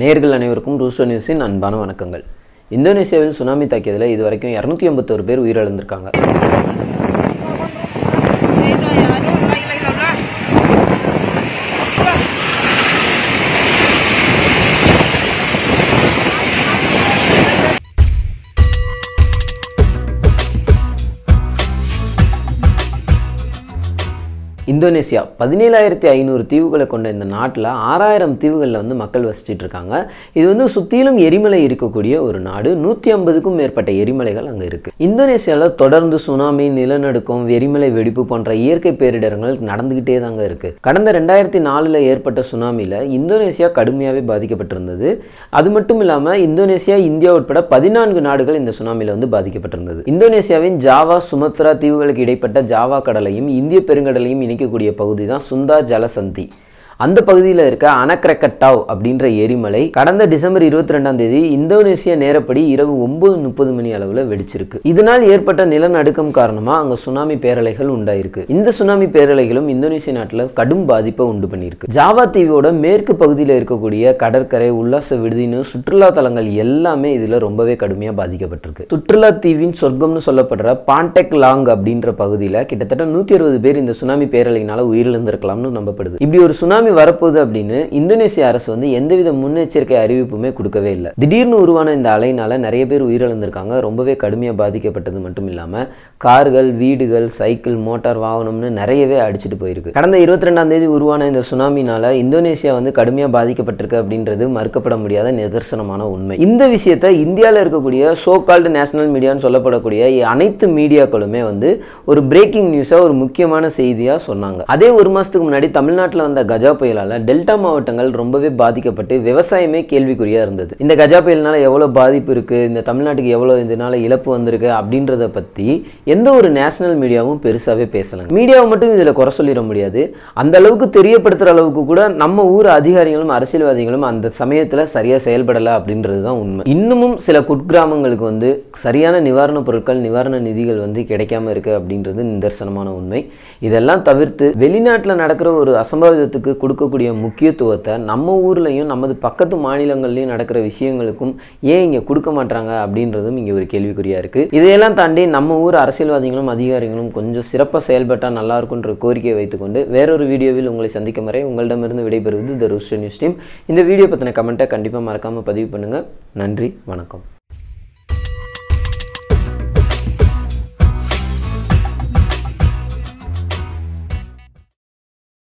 நேர்கள் அனைவருக்கும் ரூஸ்டோ நியூஸின் அன்பான வணக்கங்கள். இந்தோனேசியாவில் சுனாமி தாக்கியதில் இதுவரைக்கும் இரநூத்தி ஐம்பத்தோரு பேர் உயிரிழந்திருக்காங்க. இந்தோனேசியா. பதினேழாயிரத்தி ஐநூறு தீவுகளை கொண்ட இந்த நாட்டில் ஆறாயிரம் தீவுகளில் வந்து மக்கள் வசிச்சுட்டு இருக்காங்க இது வந்து சுற்றிலும் எரிமலை இருக்கக்கூடிய ஒரு நாடு. நூற்றி ஐம்பதுக்கும் மேற்பட்ட எரிமலைகள் அங்கே இருக்குது இந்தோனேசியாவில் தொடர்ந்து சுனாமி நிலநடுக்கம் எரிமலை வெடிப்பு போன்ற இயற்கை பேரிடர்கள் நடந்துக்கிட்டே தாங்க இருக்குது கடந்த ரெண்டாயிரத்தி நாலில் ஏற்பட்ட சுனாமியில் இந்தோனேசியா கடுமையாகவே பாதிக்கப்பட்டிருந்தது. அது மட்டும் இல்லாமல் இந்தோனேசியா இந்தியா உட்பட பதினான்கு நாடுகள் இந்த சுனாமியில் வந்து பாதிக்கப்பட்டிருந்தது. இந்தோனேசியாவின் ஜாவா சுமத்ரா தீவுகளுக்கு இடைப்பட்ட ஜாவா கடலையும் இந்திய பெருங்கடலையும் இணைக்கக்கூடிய பகுதி தான் சுந்தா ஜலசந்தி. அந்த பகுதியில் இருக்க அனக்ரக்கட்டாவ் அப்படின்ற எரிமலை கடந்த டிசம்பர் இருபத்தி ரெண்டாம் தேதி இந்தோனேசிய நேரப்படி இரவு ஒன்பது முப்பது மணி அளவில் வெடிச்சிருக்கு. இதனால் ஏற்பட்ட நிலநடுக்கம் காரணமாக அங்கே சுனாமி பேரலைகள் உண்டாயிருக்கு. இந்த சுனாமி பேரலைகளும் இந்தோனேசிய நாட்டில் கடும் பாதிப்பை உண்டு பண்ணியிருக்கு. ஜாவா தீவோட மேற்கு பகுதியில் இருக்கக்கூடிய கடற்கரை உல்லாச விடுதின்னு சுற்றுலா தலங்கள் எல்லாமே இதில் ரொம்பவே கடுமையாக பாதிக்கப்பட்டிருக்கு. சுற்றுலா தீவின் சொர்க்கம்னு சொல்லப்படுற பாண்டெக் லாங் அப்படின்ற பகுதியில் கிட்டத்தட்ட நூற்றி அறுபது பேர் இந்த சுனாமி பேரலையினால உயிரிழந்திருக்கலாம்னு நம்பப்படுது. இப்படி ஒரு சுனாமி வரப்போகுது அப்படின்னு இந்தோனேசிய அரசு வந்து எந்தவித முன்னெச்சரிக்கை அறிவிப்புமே கொடுக்கவே இல்லை. திடீர்னு உருவான இந்த அலையினால் நிறைய பேர் உயிரிழந்திருக்காங்க. ரொம்பவே கடுமையாக பாதிக்கப்பட்டது மட்டும் இல்லாமல் கார்கள் வீடுகள் சைக்கிள் மோட்டார் வாகனம்னு நிறையவே அடிச்சுட்டு போயிருக்கு. கடந்த இருபத்தி ரெண்டாம் தேதி உருவான இந்த சுனாமினால் இந்தோனேசியா வந்து கடுமையாக பாதிக்கப்பட்டிருக்கு அப்படின்றது மறுக்கப்பட முடியாத நிதர்சனமான உண்மை. இந்த விஷயத்தை இந்தியாவில் இருக்கக்கூடிய சோ கால்டு நேஷனல் மீடியான்னு சொல்லப்படக்கூடிய அனைத்து மீடியாக்களுமே வந்து ஒரு பிரேக்கிங் நியூஸாக ஒரு முக்கியமான செய்தியாக சொன்னாங்க. அதே ஒரு மாதத்துக்கு முன்னாடி தமிழ்நாட்டில் வந்த கஜா புயலால் டெல்டா மாவட்டங்கள் ரொம்பவே பாதிக்கப்பட்டு விவசாயமே கேள்விக்குறியாக இருந்தது. இந்த கஜா புயலினால் எவ்வளோ பாதிப்பு இருக்குது இந்த தமிழ்நாட்டுக்கு எவ்வளோ இதனால் இழப்பு வந்திருக்கு? அப்படின்றத பற்றி எந்த ஒரு நேஷனல் மீடியாவும் பெருசாகவே பேசலாம் மீடியாவை மட்டும் இதில் குறை சொல்லிட முடியாது. அந்த அளவுக்கு தெரியப்படுத்துகிற அளவுக்கு கூட நம்ம ஊர் அதிகாரிகளும் அரசியல்வாதிகளும் அந்த சமயத்தில் சரியாக செயல்படலை அப்படின்றது தான் உண்மை. இன்னமும் சில குட்கிராமங்களுக்கு வந்து சரியான நிவாரணப் பொருட்கள் நிவாரண நிதிகள் வந்து கிடைக்காம இருக்கு அப்படின்றது நிதர்சனமான உண்மை. இதெல்லாம் தவிர்த்து வெளிநாட்டில் நடக்கிற ஒரு அசம்பாவிதத்துக்கு கொடுக்கக்கூடிய முக்கியத்துவத்தை நம்ம ஊர்லேயும் நமது பக்கத்து மாநிலங்கள்லையும் நடக்கிற விஷயங்களுக்கும் ஏன் இங்கே கொடுக்க மாட்டாங்க அப்படின்றதும் இங்கே ஒரு கேள்விக்குறியாக இருக்குது இதையெல்லாம் தாண்டி நம்ம ஊர் அரசியல்வாதிகளும் அதிகாரிகளும் கொஞ்சம் சிறப்பாக செயல்பட்டால் நல்லா இருக்குன்ற கோரிக்கையை வைத்துக்கொண்டு வேறொரு வீடியோவில் உங்களை சந்திக்கும் வரை உங்களிடமிருந்து விடைபெறுவது த ரூஸ்டர் நியூஸ் டீம் இந்த வீடியோ பற்றின கமெண்ட்டை கண்டிப்பாக மறக்காமல் பதிவு பண்ணுங்கள் நன்றி வணக்கம்.